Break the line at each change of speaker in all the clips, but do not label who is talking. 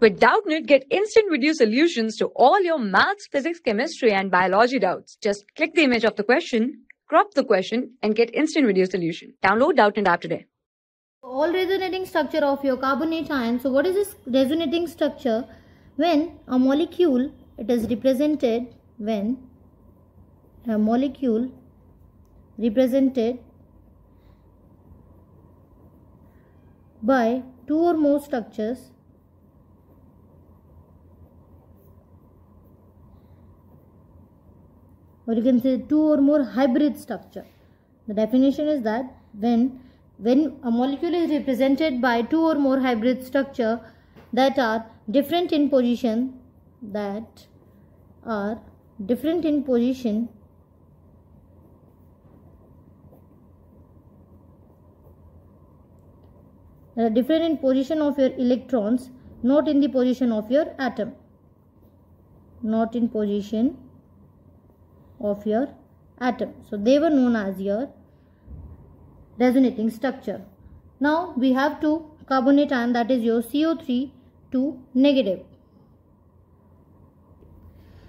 With Doubtnut, get instant video solutions to all your maths, physics, chemistry, and biology doubts. Just click the image of the question, crop the question, and get instant video solution. Download Doubtnut app today.
all resonating structure of your carbonate ion. So what is this resonating structure? When a molecule, it is represented when a molecule represented by two or more structures or you can say two or more hybrid structure. The definition is that when when a molecule is represented by two or more hybrid structure that are different in position that are different in position that are different in position of your electrons not in the position of your atom not in position of your atom so they were known as your resonating structure. Now we have two carbonate ion that is your CO3 2 negative.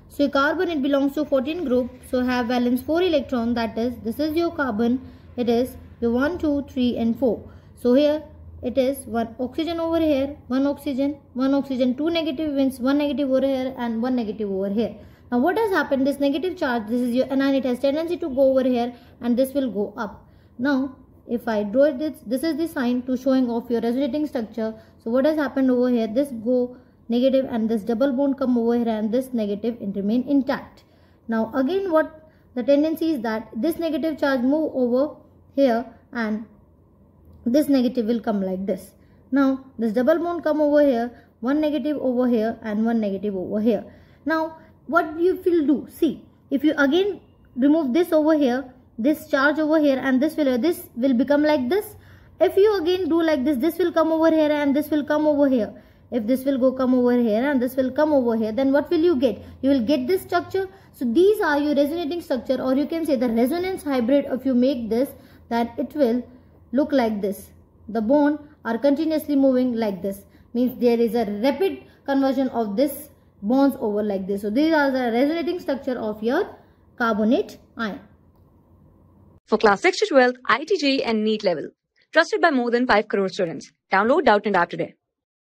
So carbonate belongs to 14 group so have valence 4 electron that is this is your carbon it is your 1 2 3 and 4. So here it is one oxygen over here one oxygen one oxygen two negative means one negative over here and one negative over here. Now what has happened this negative charge this is your anion it has tendency to go over here and this will go up. Now if I draw this, this is the sign to showing off your resonating structure. So what has happened over here? This go negative and this double bond come over here and this negative remain intact. Now again what the tendency is that this negative charge move over here and this negative will come like this. Now this double bond come over here, one negative over here and one negative over here. Now what you will do? See, if you again remove this over here, this charge over here and this will this will become like this. If you again do like this this will come over here and this will come over here. If this will go come over here and this will come over here then what will you get? You will get this structure. So these are your resonating structure or you can say the resonance hybrid if you make this that it will look like this. The bond are continuously moving like this. Means there is a rapid conversion of this bonds over like this so these are the resonating structure of your carbonate ion
For class 6 to 12, IIT JEE and NEET level. Trusted by more than 5 crore students. Download Doubtnut app today.